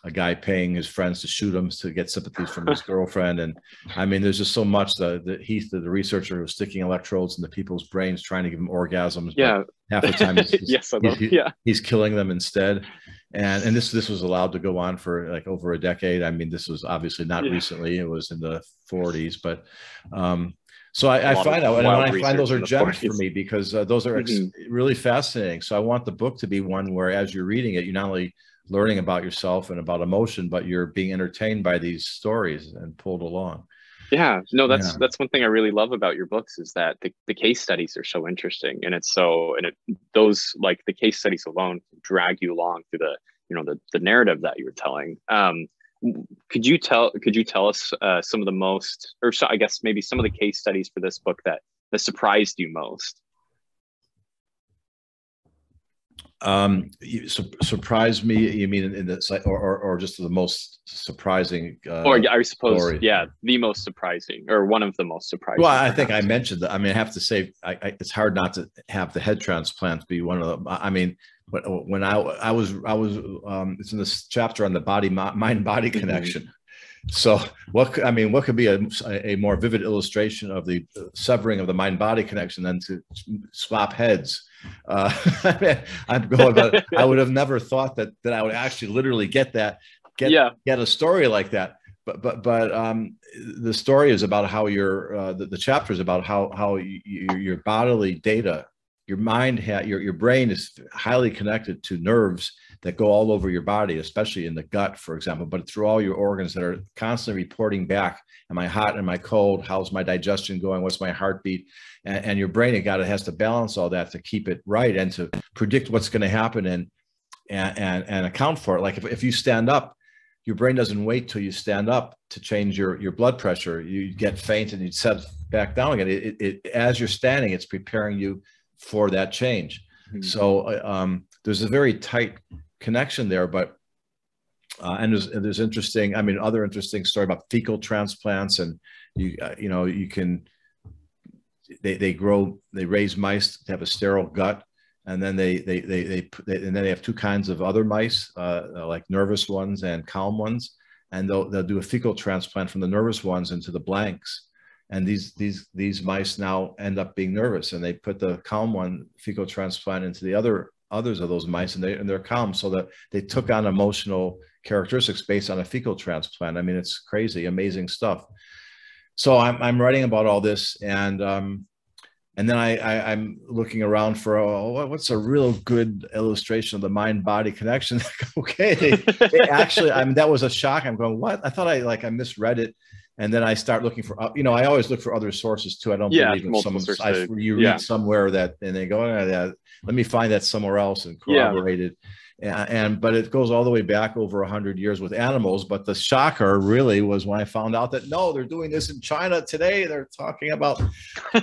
a guy paying his friends to shoot him to get sympathies from his girlfriend. And I mean, there's just so much that, that Heath, the, the researcher who's sticking electrodes into people's brains, trying to give them orgasms. Yeah. Half the time, he's, yes, he's, yeah. he's killing them instead. And, and this, this was allowed to go on for like over a decade. I mean, this was obviously not yeah. recently, it was in the 40s, but, um, so I, I find out, and I find those are gems for me because uh, those are mm-hmm. really fascinating. So I want the book to be one where, as you're reading it, you not only learning about yourself and about emotion, but you're being entertained by these stories and pulled along. Yeah, no, that's yeah. that's one thing I really love about your books is that the, the case studies are so interesting, and it's so and it those like the case studies alone drag you along through the you know the the narrative that you're telling. Um, could you tell could you tell us uh, some of the most or so, I guess maybe some of the case studies for this book that that surprised you most? Um you, su- surprised me you mean in, in the or, or, or just the most surprising uh, or i suppose story. yeah the most surprising or one of the most surprising well i think i mentioned that i mean i have to say I, I, it's hard not to have the head transplant be one of the. i mean when i i was i was um it's in this chapter on the body mind body mm-hmm. connection mm-hmm. So, what I mean, what could be a, a more vivid illustration of the severing of the mind body connection than to swap heads? Uh, I'm going, but I would have never thought that that I would actually literally get that, get yeah. get a story like that. But but but um, the story is about how your uh, the, the chapter is about how how you, your bodily data your mind, ha- your your brain is highly connected to nerves that go all over your body, especially in the gut, for example, but through all your organs that are constantly reporting back: Am I hot? Am I cold? How's my digestion going? What's my heartbeat? And, and your brain, it got it has to balance all that to keep it right and to predict what's going to happen and and and, and account for it. Like if, if you stand up your brain doesn't wait till you stand up to change your your blood pressure. You get faint and you set back down again. It, it, it as you're standing, it's preparing you for that change. Mm-hmm. So uh, um, there's a very tight connection there, but uh, and there's there's interesting. I mean, other interesting story about fecal transplants, and you uh, you know you can they they grow they raise mice to have a sterile gut and then they they they, they, they and then they have two kinds of other mice, uh, uh, like nervous ones and calm ones, and they'll they'll do a fecal transplant from the nervous ones into the blanks, and these these these mice now end up being nervous, and they put the calm one fecal transplant into the other others of those mice, and they and they're calm, so that they took on emotional characteristics based on a fecal transplant. I mean, it's crazy, amazing stuff. So I'm I'm writing about all this, and um, and then I, I am looking around for oh, what's a real good illustration of the mind body connection. okay, they, they actually I mean that was a shock. I'm going what I thought I like I misread it, and then I start looking for you know I always look for other sources too. I don't yeah, believe in someone I, you read yeah. somewhere that and they go oh, yeah, let me find that somewhere else and corroborate yeah. it and but it goes all the way back over 100 years with animals but the shocker really was when i found out that no they're doing this in china today. They're talking about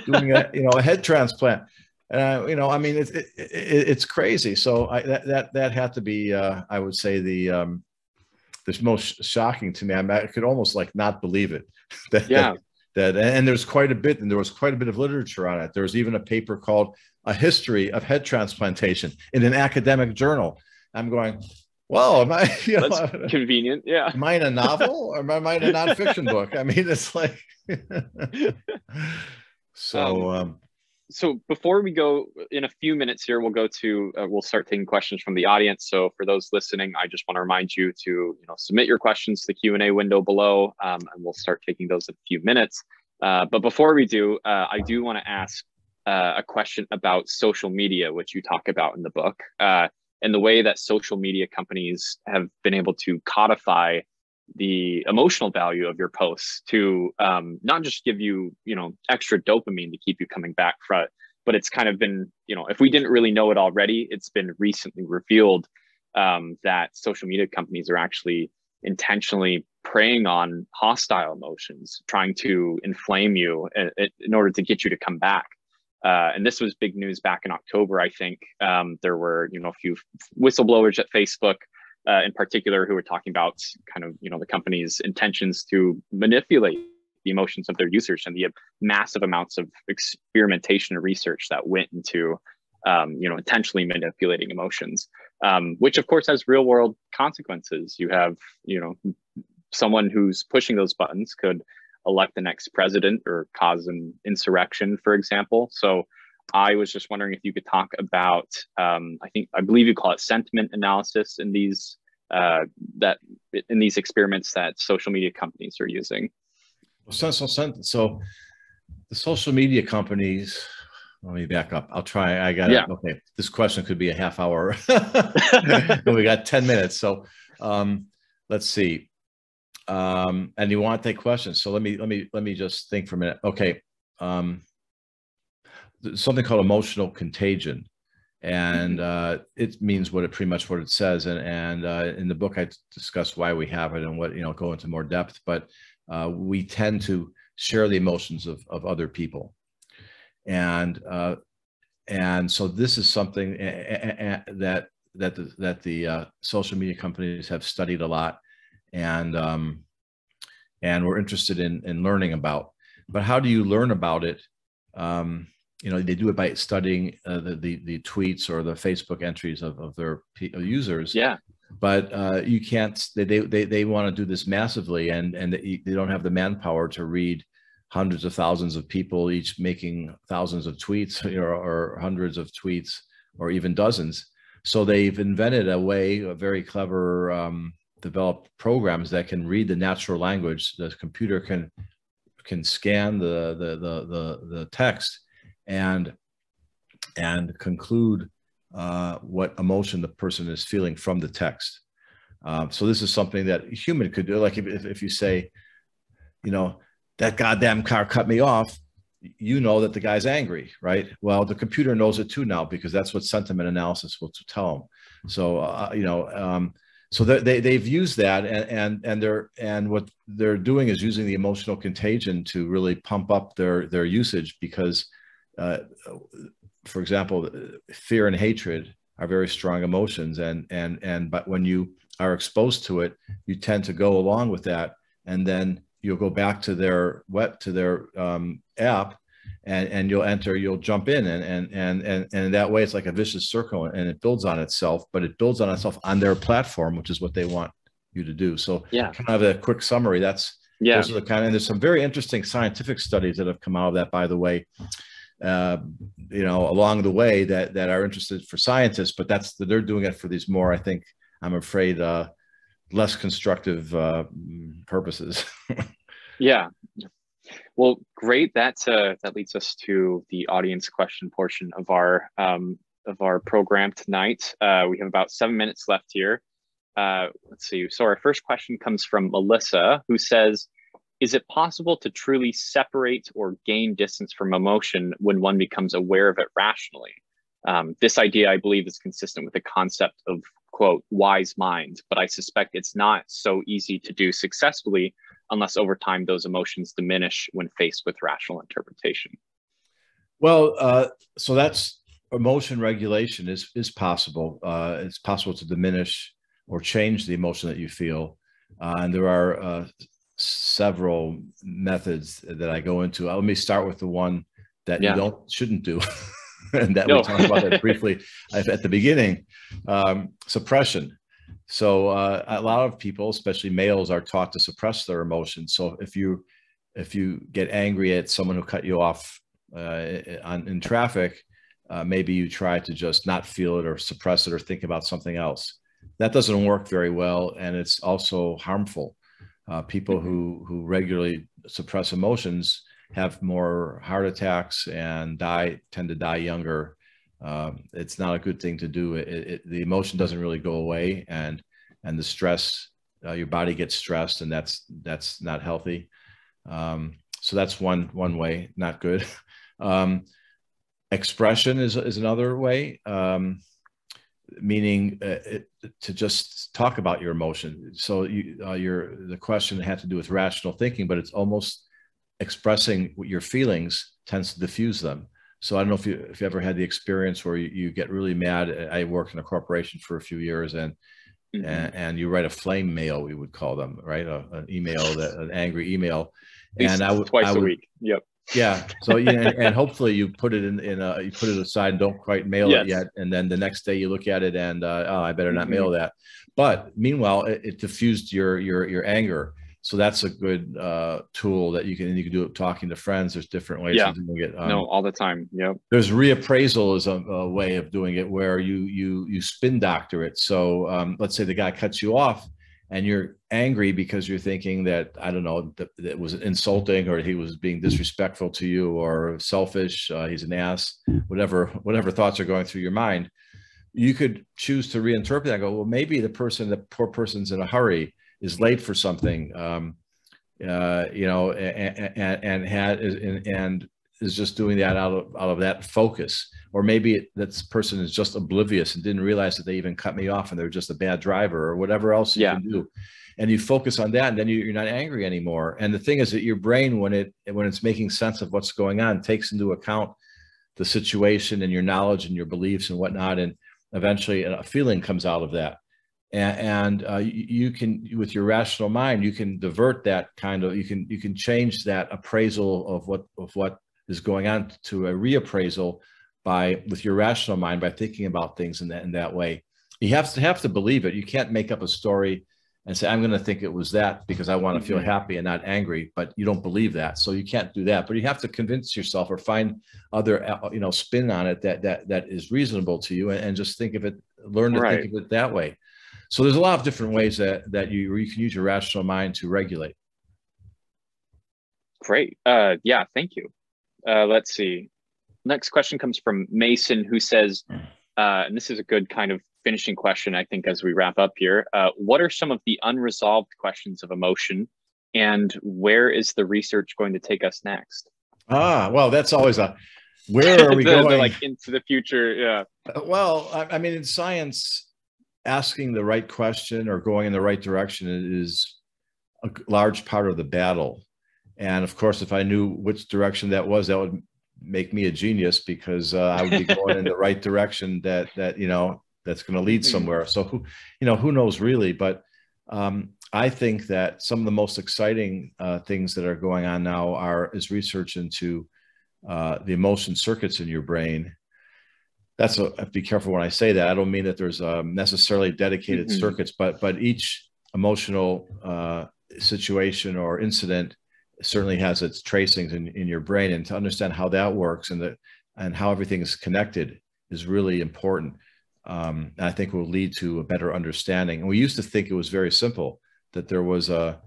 doing a you know a head transplant. And uh, you know i mean it's it, it, it's crazy. So I, that that that had to be uh, i would say the um the most shocking to me. I, mean, I could almost like not believe it. That, yeah. that, that and there's quite a bit and there was quite a bit of literature on it. There was even a paper called a history of head transplantation in an academic journal I'm going, well, am I, you know, That's convenient. Yeah. Am I in a novel or am I in a nonfiction book? I mean, it's like, so, um, um, so before we go in a few minutes here, we'll go to, uh, we'll start taking questions from the audience. So for those listening, I just want to remind you to, you know, submit your questions to the Q&A window below, um, and we'll start taking those in a few minutes. Uh, but before we do, uh, I do want to ask uh, a question about social media, which you talk about in the book. Uh, and the way that social media companies have been able to codify the emotional value of your posts to um, not just give you you know extra dopamine to keep you coming back for it but it's kind of been you know if we didn't really know it already it's been recently revealed um, that social media companies are actually intentionally preying on hostile emotions trying to inflame you in, in order to get you to come back uh, and this was big news back in October, I think. Um, there were, you know, a few whistleblowers at Facebook uh, in particular who were talking about kind of, you know, the company's intentions to manipulate the emotions of their users and the massive amounts of experimentation and research that went into, um, you know, intentionally manipulating emotions, um, which of course has real world consequences. You have, you know, someone who's pushing those buttons could elect the next president or cause an insurrection, for example. So I was just wondering if you could talk about, um, I think, I believe you call it sentiment analysis in these uh, that in these experiments that social media companies are using. So, so, so the social media companies, let me back up. I'll try. I got yeah. Okay. This question could be a half hour. But we got 10 minutes. So um, let's see um, and you want to take questions. So let me let me let me just think for a minute. Okay, um, something called emotional contagion, and mm-hmm. uh, it means what it pretty much what it says. And and uh, in the book, I discuss why we have it and what you know go into more depth. But uh, we tend to share the emotions of of other people, and uh, and so this is something that that the, that the uh, social media companies have studied a lot and um, and we're interested in in learning about. But how do you learn about it? Um, you know, they do it by studying uh, the, the, the tweets or the Facebook entries of of their users. Yeah. But uh, you can't. They they they want to do this massively, and and they don't have the manpower to read hundreds of thousands of people each making thousands of tweets or, or hundreds of tweets or even dozens. So they've invented a way, a very clever um, develop programs that can read the natural language. The computer can can scan the the the the, the text and and conclude uh, what emotion the person is feeling from the text. Um, so this is something that human could do. Like if, if you say, you know, that goddamn car cut me off, you know that the guy's angry, right? Well, the computer knows it too now because that's what sentiment analysis will tell him. So, uh, you know, um, so they, they've used that and, and, and they're, and what they're doing is using the emotional contagion to really pump up their, their usage because, uh, for example, fear and hatred are very strong emotions. And, and, and, but when you are exposed to it, you tend to go along with that. And then you'll go back to their web to their um, app and and you'll enter you'll jump in and and and and and that way it's like a vicious circle and it builds on itself but it builds on itself on their platform which is what they want you to do so yeah kind of a quick summary that's yeah those are the kind of, and there's some very interesting scientific studies that have come out of that by the way uh, you know along the way that that are interested for scientists but that's that they're doing it for these more i think i'm afraid uh less constructive uh, purposes. yeah. Well, great. That uh, that leads us to the audience question portion of our um, of our program tonight. Uh, we have about seven minutes left here. Uh, let's see. So our first question comes from Melissa, who says, "Is it possible to truly separate or gain distance from emotion when one becomes aware of it rationally?" Um, this idea, I believe, is consistent with the concept of quote wise mind but i suspect it's not so easy to do successfully unless over time those emotions diminish when faced with rational interpretation well uh, so that's emotion regulation is is possible uh, it's possible to diminish or change the emotion that you feel uh, and there are uh, several methods that i go into uh, let me start with the one that yeah. you don't shouldn't do and that no. we talked about that briefly at the beginning. Um, suppression. So uh, a lot of people, especially males, are taught to suppress their emotions. So if you if you get angry at someone who cut you off uh, on, in traffic, uh, maybe you try to just not feel it or suppress it or think about something else. That doesn't work very well, and it's also harmful. Uh, people mm-hmm. who who regularly suppress emotions have more heart attacks and die tend to die younger. Um, it's not a good thing to do. It, it, the emotion doesn't really go away, and and the stress, uh, your body gets stressed, and that's that's not healthy. Um, so that's one one way, not good. Um, expression is is another way, um, meaning uh, it, to just talk about your emotion. So you, uh, your the question had to do with rational thinking, but it's almost expressing what your feelings tends to diffuse them. So I don't know if you if you ever had the experience where you, you get really mad. I worked in a corporation for a few years and mm-hmm. and, and, you write a flame mail, we would call them, right? A, an email that an angry email. and I would twice I would, a week. Yep. Yeah. So yeah, and, and, hopefully you put it in in a you put it aside and don't quite mail yes. it yet, and then the next day you look at it and uh, oh I better not mm-hmm. mail that. But meanwhile, it, it diffused your your your anger so that's a good uh, tool that you can you can do it talking to friends. There's different ways yeah. of doing it. Um, no, all the time. Yep. There's reappraisal is a, a, way of doing it where you you you spin doctor it. So um, let's say the guy cuts you off, and you're angry because you're thinking that I don't know that, that was insulting or he was being disrespectful to you or selfish. Uh, he's an ass. Whatever whatever thoughts are going through your mind, you could choose to reinterpret that. go well, maybe the person, the poor person's in a hurry is late for something, um, uh, you know, and, and, and had and, and is just doing that out of out of that focus, or maybe that person is just oblivious and didn't realize that they even cut me off and they're just a bad driver or whatever else you yeah. can do. And you focus on that, and then you, are not angry anymore. And the thing is that your brain, when it when it's making sense of what's going on, takes into account the situation and your knowledge and your beliefs and whatnot, and eventually a feeling comes out of that and, and uh, you, you, can with your rational mind you can divert that kind of you can you can change that appraisal of what of what is going on to a reappraisal by with your rational mind by thinking about things in that in that way you have to have to believe it you can't make up a story and say i'm going to think it was that because i want to feel mm-hmm. happy and not angry but you don't believe that so you can't do that but you have to convince yourself or find other uh, you know spin on it that that that is reasonable to you and, and just think of it learn to right. think of it that way so there's a lot of different ways that that you you can use your rational mind to regulate. Great. Uh, yeah, thank you. Uh, let's see. next question comes from Mason, who says, uh, and this is a good kind of finishing question, I think, as we wrap up here. Uh, what are some of the unresolved questions of emotion, and where is the research going to take us next? Ah, well, that's always a where are we the, going? The, like into the future, yeah. Uh, well, I, I mean, in science, asking the right question or going in the right direction is a large part of the battle. And of course, if I knew which direction that was, that would make me a genius because uh, I would be going in the right direction that that you know that's going to lead mm-hmm. somewhere. So who you know who knows really, but um, I think that some of the most exciting uh, things that are going on now are is research into uh, the emotion circuits in your brain. That's a be careful when I say that. I don't mean that there's um, necessarily dedicated mm-hmm. circuits, but but each emotional uh, situation or incident certainly has its tracings in, in your brain and to understand how that works and that and how everything is connected is really important um, and i think will lead to a better understanding and we used to think it was very simple that there was a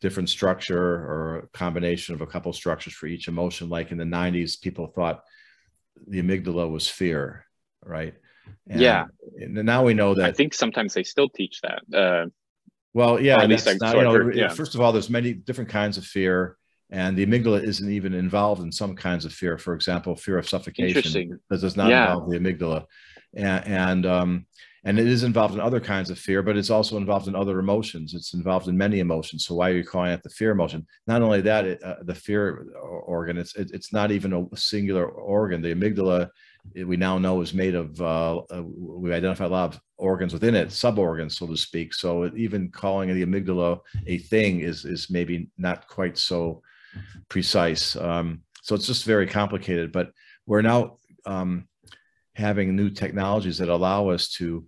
different structure or a combination of a couple structures for each emotion like in the 90s people thought the amygdala was fear right and, yeah now we know that i think sometimes they still teach that uh, well, yeah, not, you know, yeah. First of all, there's many different kinds of fear, and the amygdala isn't even involved in some kinds of fear. For example, fear of suffocation that does not yeah. involve the amygdala, and and, um, and it is involved in other kinds of fear, but it's also involved in other emotions. It's involved in many emotions. So why are you calling it the fear emotion? Not only that, it, uh, the fear organ, it's it, it's not even a singular organ. The amygdala we now know is made of uh, uh, we identify a lot of organs within it suborgans so to speak. So even calling the amygdala a thing is is maybe not quite so precise. Um, so it's just very complicated but we're now um, having new technologies that allow us to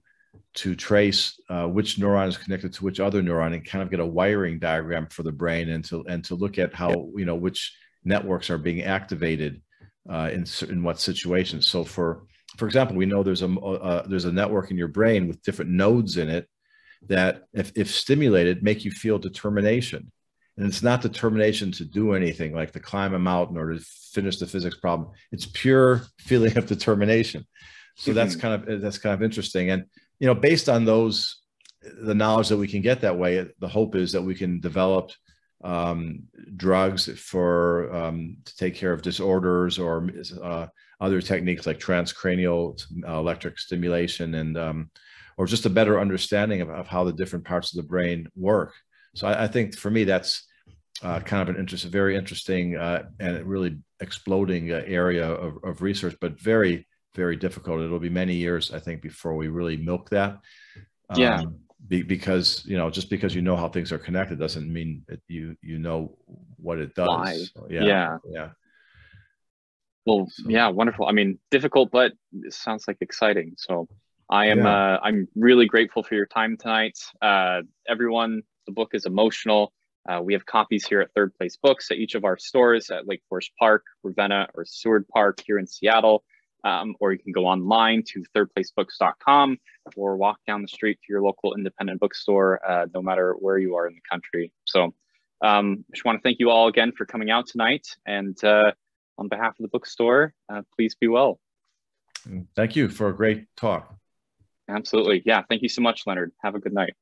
to trace uh, which neuron is connected to which other neuron and kind of get a wiring diagram for the brain and to and to look at how you know which networks are being activated uh, in in what situations. So for for example, we know there's a uh, there's a network in your brain with different nodes in it that, if if stimulated, make you feel determination. And it's not determination to do anything like to climb a mountain or to finish the physics problem. It's pure feeling of determination. So mm-hmm. that's kind of that's kind of interesting. And you know, based on those, the knowledge that we can get that way, the hope is that we can develop um, drugs for um, to take care of disorders or uh, other techniques like transcranial uh, electric stimulation and um, or just a better understanding of, of, how the different parts of the brain work. So I, I think for me that's uh, kind of an interest, very interesting uh, and really exploding uh, area of, of, research, but very very difficult. It'll be many years I think before we really milk that. Yeah. Um, be, because you know just because you know how things are connected doesn't mean that you you know what it does? So, yeah. Yeah. Yeah. Well so. yeah wonderful. I mean difficult but it sounds like exciting. So i am yeah. uh, i'm really grateful for your time tonight. Uh, everyone the book is emotional. Uh, we have copies here at third place books at each of our stores at lake forest park ravenna or seward park here in seattle um, or you can go online to thirdplacebooks.com or walk down the street to your local independent bookstore, uh, no matter where you are in the country. So um, I just want to thank you all again for coming out tonight. And uh, on behalf of the bookstore, uh, please be well. Thank you for a great talk. Absolutely. Yeah. Thank you so much, Leonard. Have a good night.